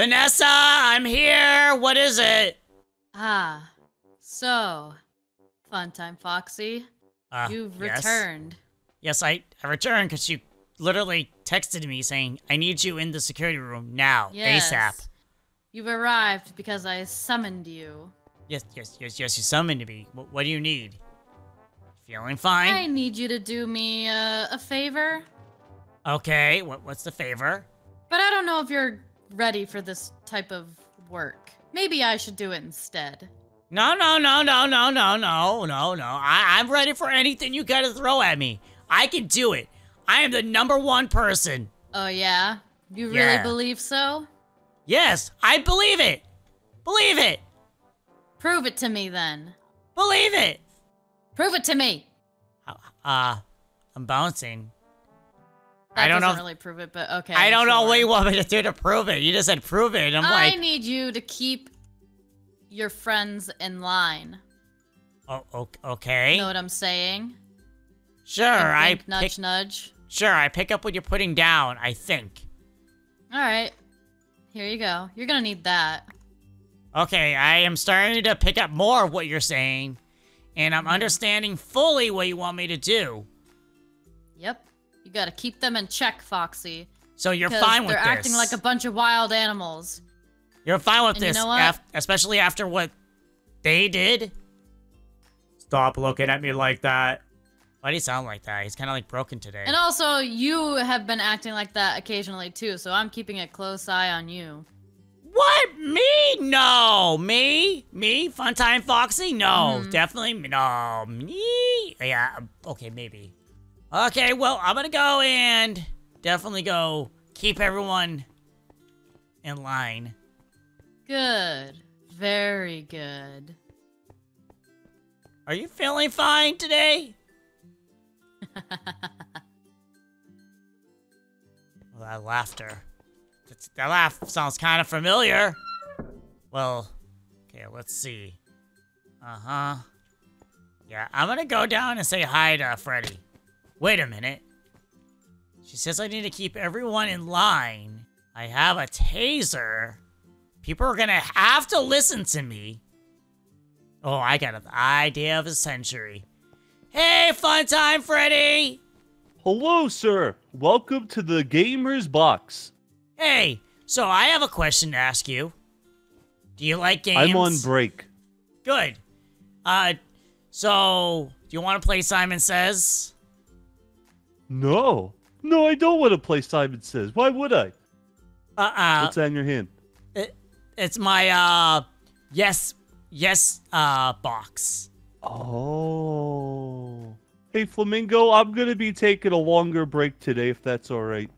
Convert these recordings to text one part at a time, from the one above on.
Vanessa, I'm here. What is it? Ah, so, fun time, Foxy. Uh, You've yes. returned. Yes, I, I returned because you literally texted me saying, I need you in the security room now, Yes. ASAP. You've arrived because I summoned you. Yes, yes, yes, yes, you summoned me. What, what do you need? Feeling fine? I need you to do me uh, a favor, Okay, what, what's the favor? but I don't know if you're ready for this type of work. Maybe I should do it instead. No, no, no, no, no, no, no, no, no. I, I'm ready for anything you gotta throw at me. I can do it. I am the number one person. Oh, yeah? You really Yeah. believe so? Yes, I believe it. Believe it. Prove it to me then. Believe it. Prove it to me! Uh, uh I'm bouncing. That I don't know really prove it, but okay. I don't know what you want me to do to prove it. You just said prove it. I'm I like, need you to keep your friends in line. oh, okay. Know what I'm saying? sure, I wink, nudge, pick, nudge. sure, I pick up what you're putting down. I think. All right. Here you go. You're gonna need that. Okay, I am starting to pick up more of what you're saying, and Mm-hmm. I'm understanding fully what you want me to do. Yep. You gotta keep them in check, Foxy. So you're fine with this? they're acting like a bunch of wild animals. You're fine with And you this, know af- especially after what they did. Stop looking at me like that. Why do you sound like that? He's kind of like broken today. And also, you have been acting like that occasionally too, so I'm keeping a close eye on you. What? Me? No. Me? Me? Funtime Foxy? No. Mhm. Definitely no. Me? Yeah. Okay, maybe. Okay, well, I'm gonna go and definitely go keep everyone in line. Good. Very good. Are you feeling fine today? Well, that laughter. That's, that laugh sounds kind of familiar. Well, okay, let's see. Uh huh. Yeah, I'm gonna go down and say hi to Freddy. Wait a minute. She says I need to keep everyone in line. I have a taser. People are gonna have to listen to me. Oh, I got an idea of a century. Hey, fun time, Freddy! Hello, sir. Welcome to the Gamer's Box. Hey, so I have a question to ask you. Do you like games? I'm on break. Good. Uh, so do you want to play Simon Says? No. No, I don't want to play Simon Says. Why would I? Uh, uh, What's on your hand? it, it's my uh, yes, yes, uh, box. Oh. Hey, Flamingo, I'm going to be taking a longer break today, if that's all right.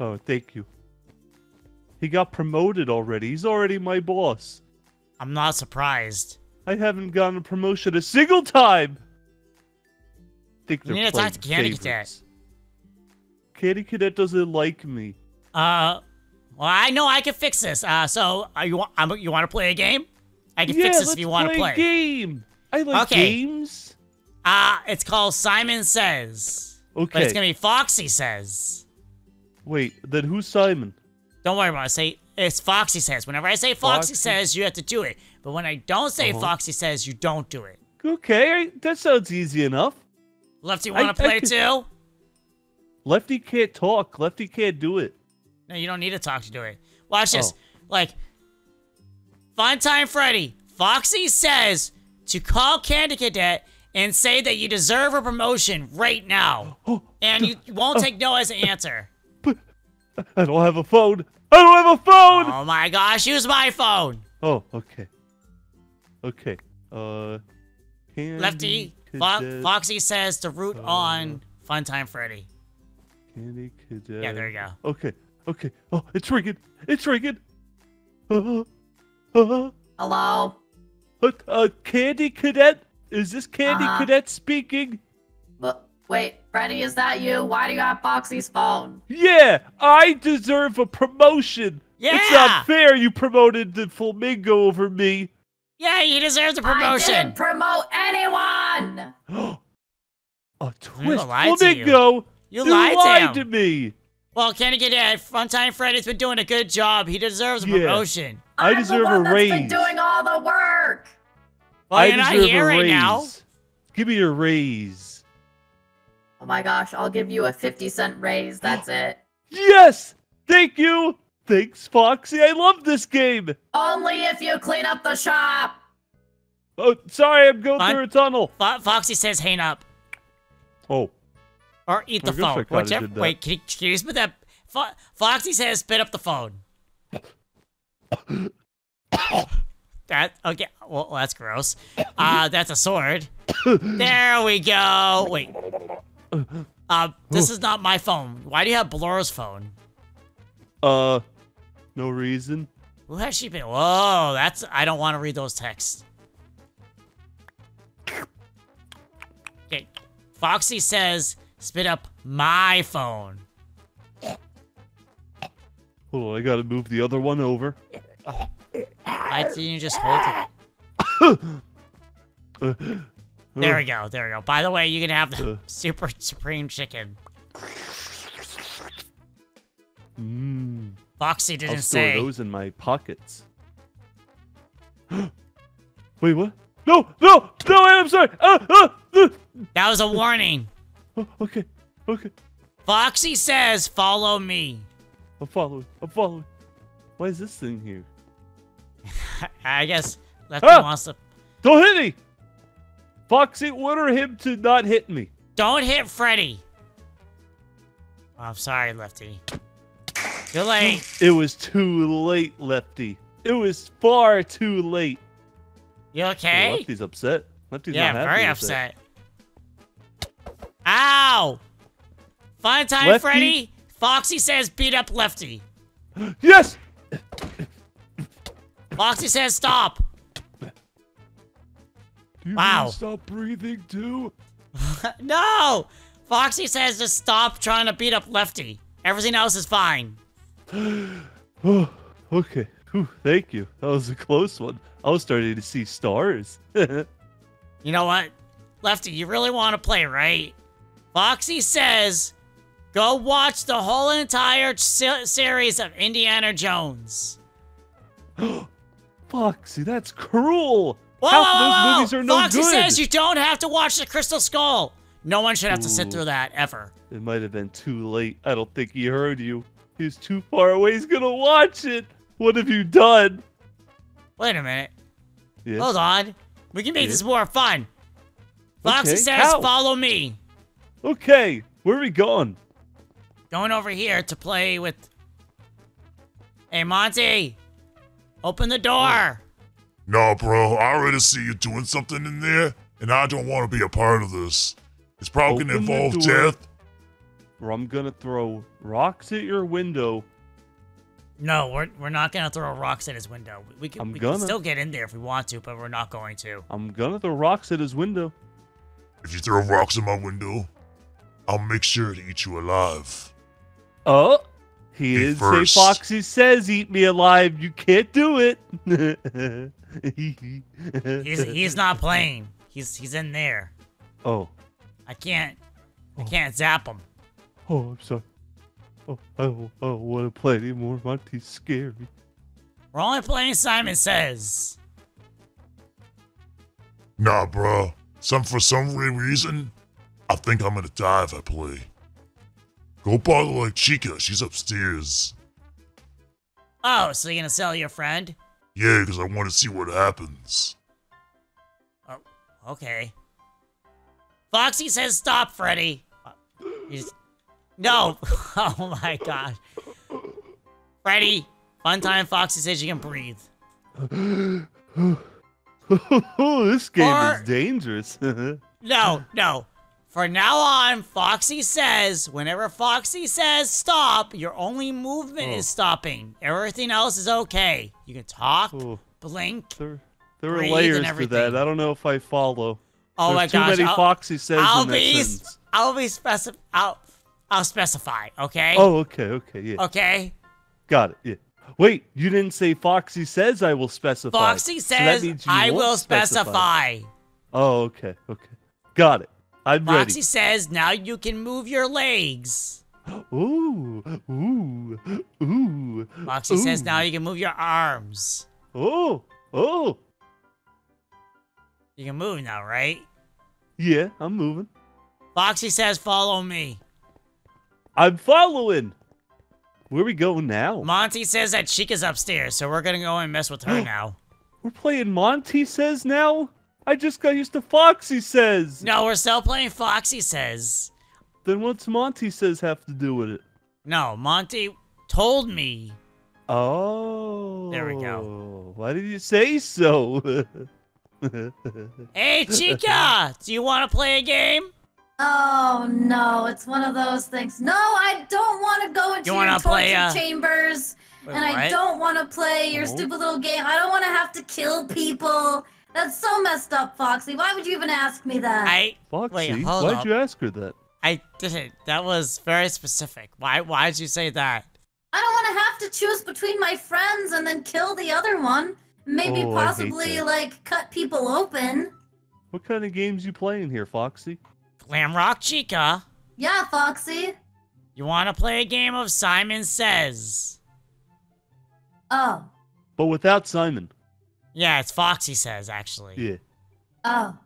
Oh, thank you. He got promoted already. He's already my boss. I'm not surprised. I haven't gotten a promotion a single time. Think they're need to talk to Candy Cadet. Candy Cadet doesn't like me. Uh, well, I know I can fix this. Uh, so are you want you want to play a game? I can yeah, fix this if you want to play. play. a game. I like Okay. games. Uh, it's called Simon Says. Okay. But it's gonna be Foxy Says. Wait, then who's Simon? Don't worry about it. Say it's Foxy Says. Whenever I say Foxy, Foxy. Says, you have to do it. But when I don't say Uh-huh. Foxy Says, you don't do it. Okay, that sounds easy enough. Lefty, want to play could- too? Lefty can't talk. Lefty can't do it. No, you don't need to talk to do it. Watch this. Oh. Like, Fun Time Freddy. Foxy says to call Candy Cadet and say that you deserve a promotion right now. Oh, And you won't take no as an answer. but I don't have a phone. I don't have a phone. Oh my gosh, use my phone. Oh, okay. Okay. Uh, Candy Lefty, Fo- Foxy says to root Uh, on Fun Time Freddy. Candy Cadet. Yeah, there you go. Okay. Okay. Oh, it's ringing. It's ringing. Uh, uh, Hello? uh, uh, Candy Cadet? Is this Candy Uh-huh. Cadet speaking? But wait, Freddy, is that you? Why do you have Foxy's phone? Yeah, I deserve a promotion. It's Yeah! not fair you promoted the Flamingo over me. Yeah, he deserves a promotion. I didn't promote anyone! a twist. lied to you. Flamingo, You you lied to lied him. to me. Well, Candy Cadet, uh, Funtime Freddy's been doing a good job. He deserves a Yeah. promotion. I I'm deserve the one a that's raise. been doing all the work. Well, I you're not deserve here a right raise. now. Give me your raise. Oh my gosh, I'll give you a 50 cent raise. That's it. Yes! Thank you! Thanks, Foxy. I love this game. Only if you clean up the shop. Oh, sorry, I'm going Fine. through a tunnel. Fo- Foxy says hang up. Oh, Or eat the I phone. kinda Whichever. Wait, can you, can you spit that? Fo- Foxy says spit up the phone. that okay? Well, that's gross. Uh, that's a sword. there we go. Wait. Uh, this is not my phone. Why do you have Blur's phone? uh, no reason. Who has she been? Whoa, that's. I don't want to read those texts. Okay. Foxy says, spit up my phone. Hold on, I gotta move the other one over. Why didn't you just hold it? Uh, There we go. There we go. By the way, you can have the Uh. super supreme chicken. Foxy I'll didn't store say. those in my pockets. Wait, what? No, no, no! I'm sorry. Ah, ah. That was a warning. Oh, okay, okay. Foxy says, follow me. I'm following. I'm following. Why is this thing here? I guess Lefty Ah! wants to. Don't hit me! Foxy, order him to not hit me. Don't hit Freddy. Oh, I'm sorry, Lefty. Too late. It was too late, Lefty. It was far too late. You okay? Lefty's upset. Lefty's yeah, not happy very that. upset. Ow! Fun time, Lefty? Freddy. Foxy says beat up Lefty. Yes! Foxy says stop. Do you Wow. stop breathing too? no! Foxy says to stop trying to beat up Lefty. Everything else is fine. Oh, okay. Whew, thank you. That was a close one. I was starting to see stars. You know what? Lefty, you really want to play, right? Foxy says go watch the whole entire se- series of Indiana Jones. Foxy, that's cruel. Whoa, Half whoa, of those whoa, movies are no Foxy good. says you don't have to watch the Crystal Skull. No one should have to sit through that ever. It might have been too late. I don't think he heard you. He's too far away. He's gonna watch it. What have you done? Wait a minute. Yeah. Hold on. We can make Yeah. this more fun. Foxy Okay, says how? follow me. Okay, where are we going? Going over here to play with. Hey, Monty. Open the door. No, bro, I already see you doing something in there, and I don't want to be a part of this. It's probably gonna involve death. Or I'm gonna throw rocks at your window. No, we're, we're not gonna throw rocks at his window. We, we can, I'm we can gonna. still get in there if we want to, but we're not going to. I'm gonna throw rocks at his window. If you throw rocks at my window, I'll make sure to eat you alive. Oh, he Me did say. Foxy says eat me alive. You can't do it. He's he's not playing. He's he's in there. Oh, I can't I can't zap him. Oh, I'm sorry. Oh, I don't, I don't want to play anymore. Monty's scary. We're only playing Simon Says. Nah, bro. Some for some reason, I think I'm gonna die if I play. Go bother like Chica. She's upstairs. Oh, so you're gonna sell your friend? Yeah, because I want to see what happens. Oh, okay. Foxy says stop, Freddy. Uh, he's- No. oh my gosh. Freddy, fun time. Foxy says you can breathe. this game Or- is dangerous. No, no. For now on, Foxy says, whenever Foxy says stop, your only movement Oh. is stopping. Everything else is okay. You can talk, oh, blink. there, there are layers to that. I don't know if I follow. Oh There's my too gosh. many I'll, Foxy says I'll in that be, sentence. I'll be specif, I'll, I'll specify, okay? Oh, okay, okay, yeah. Okay? Got it. Yeah. Wait, you didn't say Foxy says I will specify. Foxy So says, means I will specify. Oh, okay, okay. Got it. I'm Foxy ready. says, now you can move your legs. Ooh, ooh, ooh. Foxy says now you can move your arms. Oh, oh. You can move now, right? Yeah, I'm moving. Foxy says follow me. I'm following. Where we going now? Monty says that Chica's upstairs, so we're gonna go and mess with her now. We're playing Monty Says now? I just got used to Foxy Says. No, we're still playing Foxy says. Then what's Monty Says have to do with it? No, Monty told me. Oh. There we go. Why did you say so? Hey, Chica! do you want to play a game? Oh no, it's one of those things. No, I don't want to go into You your torture play, uh, chambers, Wait, and I don't want to play your No. stupid little game. I don't want to have to kill people. That's so messed up, Foxy. Why would you even ask me that? I Foxy, Wait, why'd up. you ask her that? I didn't. That was very specific. Why? Why did you say that? I don't want to have to choose between my friends and then kill the other one. Maybe Oh, possibly like cut people open. What kind of games you playing here, Foxy? Glam Rock Chica, Yeah, Foxy. you want to play a game of Simon Says? Oh, But without Simon. Yeah, it's Foxy Says actually. Yeah. oh.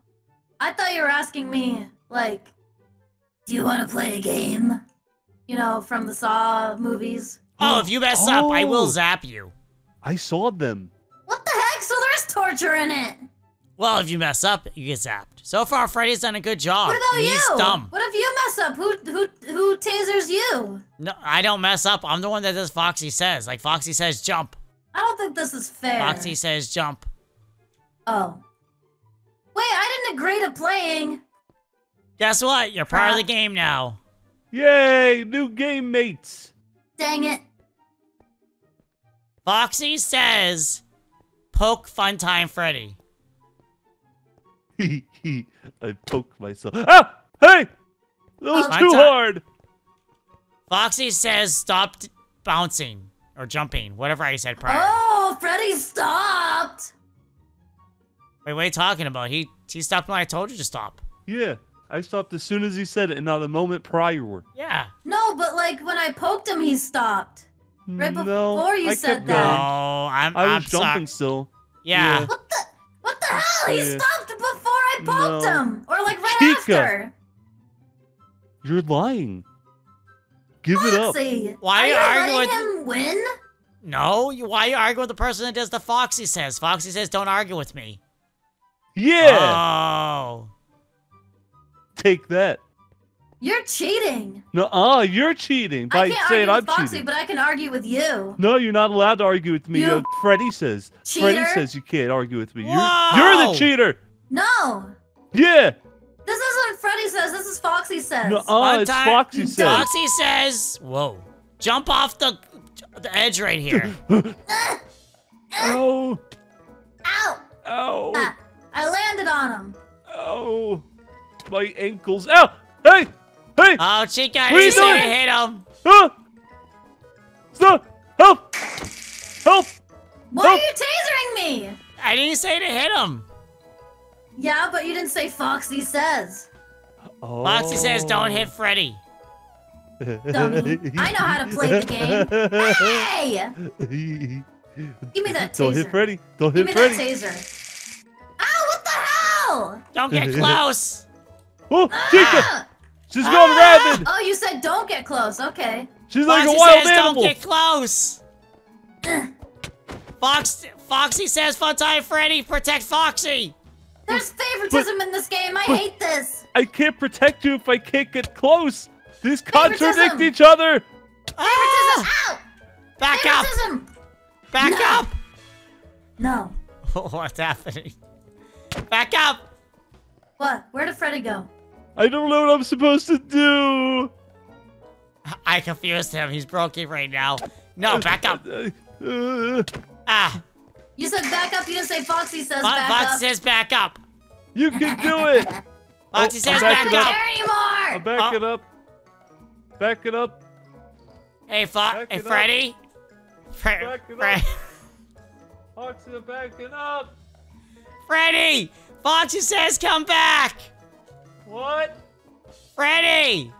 I thought you were asking me like, do you want to play a game? You know, from the Saw movies. Oh, if you mess up, I will Oh. zap you. I saw them. What the heck? So there's torture in it. Well, if you mess up, you get zapped. So far, Freddy's done a good job. What about He's you? dumb. What if you mess up? Who who who tasers you? No, I don't mess up. I'm the one that does Foxy Says. Like Foxy says, jump. I don't think this is fair. Foxy says, jump. Oh. Wait, I didn't agree to playing. Guess what? You're part of the game now. Yay! New game mates. Dang it. Foxy says, poke Funtime Freddy. I poked myself. Ah! Hey! That was Oh, too hard. Foxy says, stop bouncing or jumping, whatever I said prior. Oh, Freddy stopped. Wait, what are you talking about? He he stopped when I told you to stop. Yeah, I stopped as soon as he said it, and not a moment prior. Yeah. No, but like when I poked him, he stopped. Right no, before you I said kept No, that. going. I'm I I'm was sorry. jumping still. Yeah. Yeah. What the? What the hell? He Yeah. stopped before I poked No. him, or like right Chica. after. You're lying. Give it up. Why are you are arguing letting him win? No, you, why are you arguing with the person that does the Foxy says? Foxy says, don't argue with me. Yeah, Oh. take that. You're cheating. No, ah, you're cheating I can't saying argue I'm with Foxy, cheating. but I can argue with you. No, you're not allowed to argue with me. You Uh, Freddy says. Cheater. Freddy says you can't argue with me. You're, you're the cheater. No, Yeah. this isn't Freddy says. This is Foxy says. No, One it's time- Foxy says. Foxy says, whoa. Jump off the the edge right here. Ow! Ow! Ow! Ah, I landed on him. Ow! My ankles. Ow! Hey! Hey! Oh, Chica, I What are you didn't say to hit him. Ah! Stop! Help! Help! Why Help! are you tasering me? I didn't say to hit him. Yeah, but you didn't say Foxy says. Oh. Foxy says, don't hit Freddy. Dummy. I know how to play the game. Hey! Give me that taser. Don't taser. hit Freddy. Don't Give hit me that Freddy. taser. Ow, what the hell? Don't get close. Oh, Chica! Ah! She's going rabid! Oh, you said don't get close. Okay. She's like Foxy a wild says, animal! don't get close. Fox, Foxy says, Funtime Freddy, protect Foxy. There's favoritism in this game. I hate this. I can't protect you if I can't get close! These contradict each other! Ah! Ow! Back up. Favoritism. Back No. up. No. What's happening? Back up. What? Where did Freddy go? I don't know what I'm supposed to do! I confused him. He's broken right now. No, back up. Ah, You said back up. You didn't say Foxy says Fo- back Foxy up. says back up. You can do it! Foxy Oh, says I'm back backing up. up. There I'll anymore. back Oh. it up. Back it up. Hey, Fo- Back hey, it up. Freddy. Fre- Back it Fre- up. Foxy, back it up! Freddy! Foxy says come back! What? Freddy!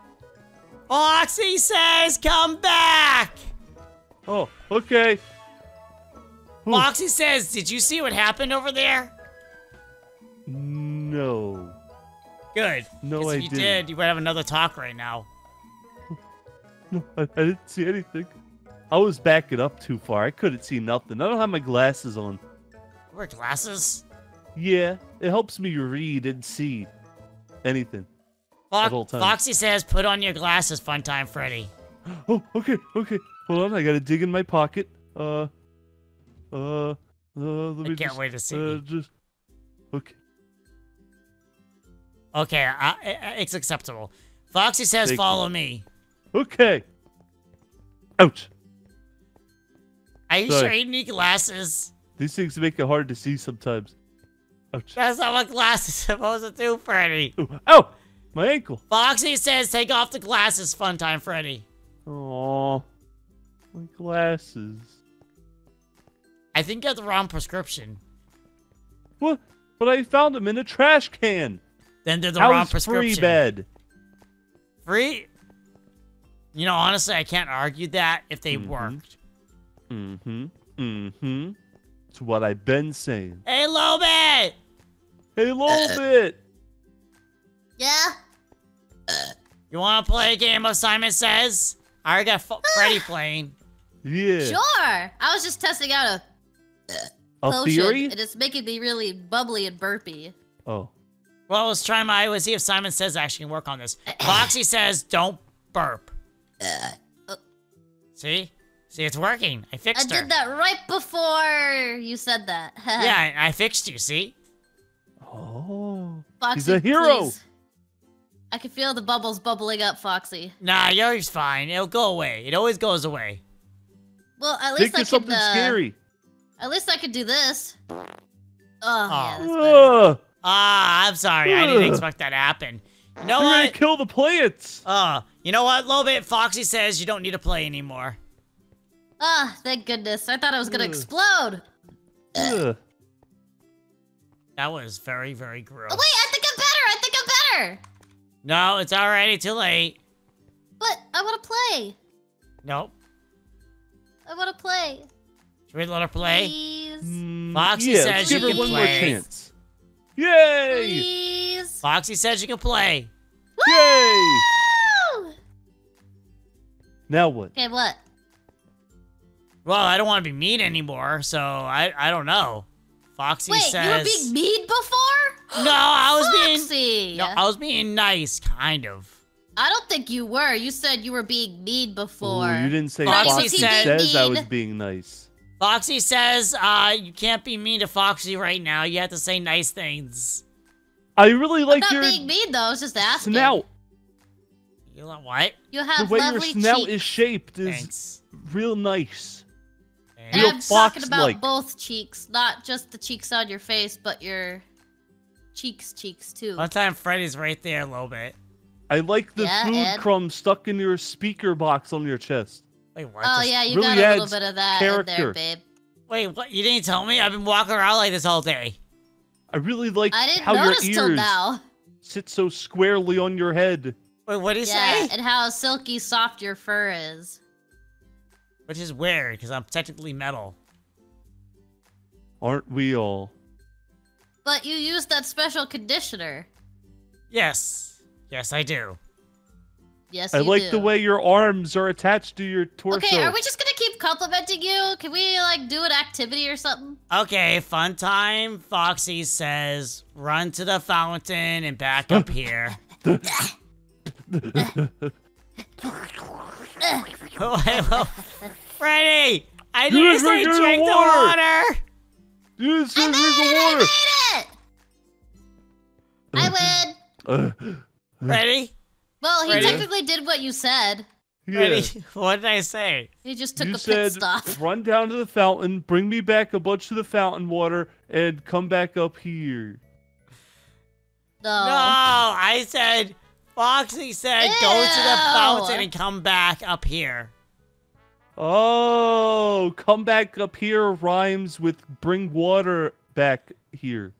Foxy says come back! Oh, okay. Ooh, Foxy says, did you see what happened over there? No. Good. No, I if you didn't. did, you would have another talk right now. No, I, I didn't see anything. I was backing up too far. I couldn't see nothing. I don't have my glasses on. You wear glasses? Yeah, it helps me read and see anything. Fox- Foxy says, put on your glasses, fun time, Freddy. Oh, okay, okay. Hold on, I gotta dig in my pocket. Uh, uh, uh. Let me I can't just, wait to see. Uh, just. Okay. Okay, I, I, it's acceptable. Foxy says, you. follow me. Okay. Ouch. Are you Sorry. sure you need glasses? These things make it hard to see sometimes. Ouch. That's not what glasses are supposed to do, Freddy. Ooh, Ow! My ankle. Foxy says, take off the glasses, fun time, Freddy. Aw. My glasses. I think you have the wrong prescription. What? But I found them in a trash can. Then they're the How wrong prescription. free bed? Free? You know, honestly, I can't argue that if they Mhm. worked. Mm-hmm. Mm-hmm. It's what I've been saying. Hey, Lobe! Hey, little bit. Yeah? You want to play a game of Simon Says? I already got F- Freddy playing. Yeah. Sure. I was just testing out a A potion, theory? and it's making me really bubbly and burpy. Oh. Well, let's try my was see if Simon Says actually can work on this. Foxy says, don't burp. See? See, it's working. I I fixed her. I did that right before you said that. Yeah, I I fixed you, see? Oh. Foxy, He's a hero. please. I can feel the bubbles bubbling up, Foxy. Nah, yours fine. It'll go away. It always goes away. Well, at Think least I of could. something uh, scary. At least I could do this. Oh, yeah, that's better. Ugh. Ah, I'm sorry. I didn't expect that to happen. You know They're gonna kill the plants. Uh, you know what, Lolbit? Foxy says you don't need to play anymore. Ah, thank goodness. I thought I was gonna Ugh. explode. Ugh. That was very, very Oh, gross. wait, I think I'm better. I think I'm better. No, it's already too late. But I want to play. Nope. I want to play. Should we let her play? Please. Mm, Foxy yeah, says let's you give her can one more chance. Yay! Please. Foxy says you can play. Yay! Now what? Okay, what? Well, I don't want to be mean anymore, so I I don't know. Foxy Wait, says you were being mean before? No, I was being No, I was being nice, kind of. I don't think you were. You said you were being mean before. Ooh, you didn't say Foxy Foxy said- says I was being nice. Foxy says, uh, you can't be mean to Foxy right now. You have to say nice things. I really like I'm like not your being mean though. I was just asking. snout. You know what? You have The way your lovely snout cheeks. is shaped is Thanks. real nice. Thanks. And I'm talking about fox-like. both cheeks, not just the cheeks on your face, but your cheeks, cheeks too. One time Freddy's right there a little bit. I like the Yeah, food Ed? crumbs stuck in your speaker box on your chest. Wait, what? Oh yeah, you really got a little bit of that in there, babe. Wait, what? You didn't tell me? I've been walking around like this all day. I really like I didn't how your notice till ears now. sit so squarely on your head. Wait, what did you Yeah, say? and how silky soft your fur is. Which is weird, because I'm technically metal. Aren't we all? But you used that special conditioner. Yes. Yes, I do. Yes, I you like do. the way your arms are attached to your torso. Okay, are we just gonna keep complimenting you? Can we like do an activity or something? Okay, fun time. Foxy says, run to the fountain and back up here. Wait, whoa. Freddy! I You didn't just say drink the drink the water. water! You just I drink made the it! water. I made it! I win. Uh, Ready? Well, he Ready? technically did what you said. yeah. What did I say? He just took you a pit said stop. run down to the fountain, bring me back a bunch of the fountain water, and come back up here. No. No, I said, Foxy said go to the fountain and come back up here. Oh, come back up here rhymes with bring water back here.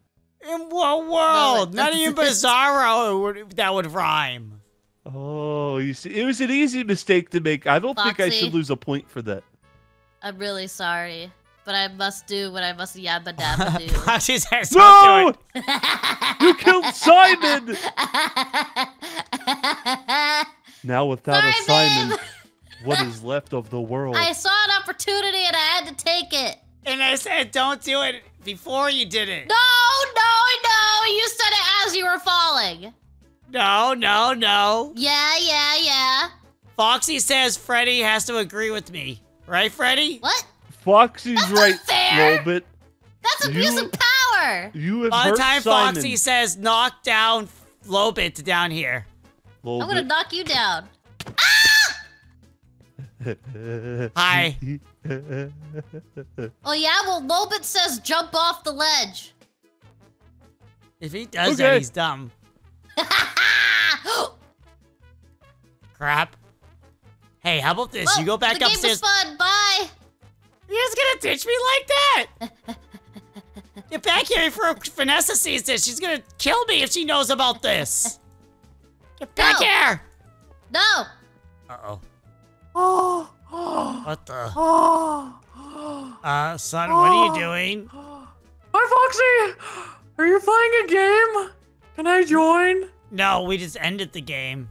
In what world? it Not even doesn't. Bizarro that would rhyme. Oh, you see, it was an easy mistake to make. I don't think I should lose a point for that. I'm really sorry, but I must do what I must yabba dabba do. Foxy says, don't do No! it. You killed Simon! Now without a Simon! Simon, what is left of the world? I saw an opportunity and I had to take it. And I said, don't do it before you did it. No, no, no! You said it as you were falling. No, no, no. Yeah, yeah, yeah. Foxy says Freddy has to agree with me. Right, Freddy? What? Foxy's That's right, fair. Lolbit. That's You- abuse of power. You have By the time Simon. Foxy says knock down Lolbit down here. I'm gonna knock you down. Hi. Oh yeah, well Lolbit says jump off the ledge. If he does that, he's dumb. Crap. Hey, how about this? you go back the upstairs. Game was fun. Bye. You're just gonna ditch me like that? Get back here before Vanessa sees this. She's gonna kill me if she knows about this. Get back No. here. No. Uh Oh. What the? Uh, son, what are you doing? Hi, Foxy! Are you playing a game? Can I join? No, we just ended the game.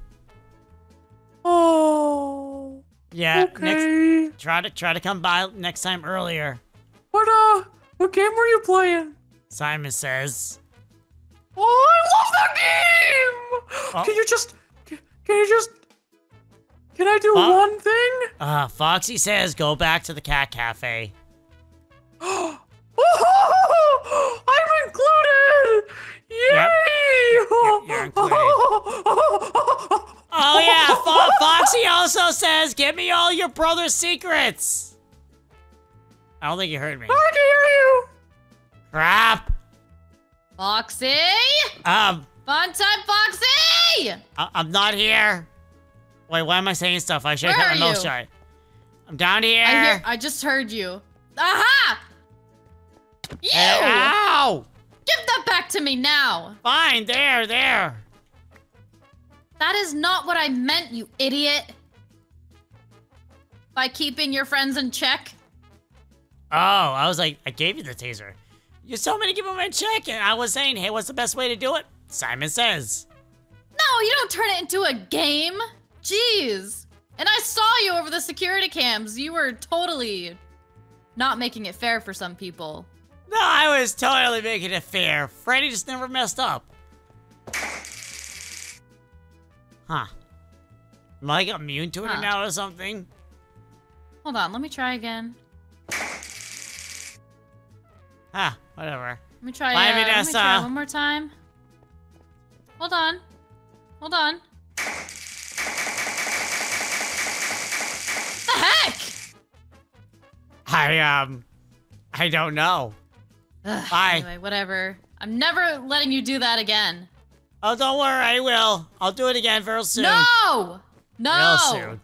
Oh, Yeah, next okay. try to try to come by next time earlier. What, uh, what game were you playing? Simon says. Oh, I love that game! Oh. Can you just, can, you just, can I do Huh? one thing? Uh, Foxy says go back to the cat cafe. Oh, I'm included! Yay! Yep. You're- you're included. Oh yeah, Fo- Foxy also says give me all your brother's secrets. I don't think you heard me. I can hear you! Crap. Foxy. Um, Fun time, Foxy. I- I'm not here. Wait, why am I saying stuff? I should have kept my are mouth you? shut. I'm down here. I hear. I just heard you. Aha! You! Ow! Give that back to me now. Fine, there, there. That is not what I meant, you idiot. By keeping your friends in check. Oh, I was like, I gave you the taser. You told me to give him a check, and I was saying, hey, what's the best way to do it? Simon says. No, you don't turn it into a game. Jeez. And I saw you over the security cams. You were totally not making it fair for some people. No, I was totally making it fair. Freddy just never messed up. Huh. Am I like immune to it Huh. now or something? Hold on, let me try again. Ah, whatever. Let me try. Bye, uh, let me try one more time. Hold on. Hold on. the heck? I, um, I don't know. Ugh, Bye. Anyway, whatever. I'm never letting you do that again. Oh, don't worry, I will. I'll do it again very soon. No! No! Real soon.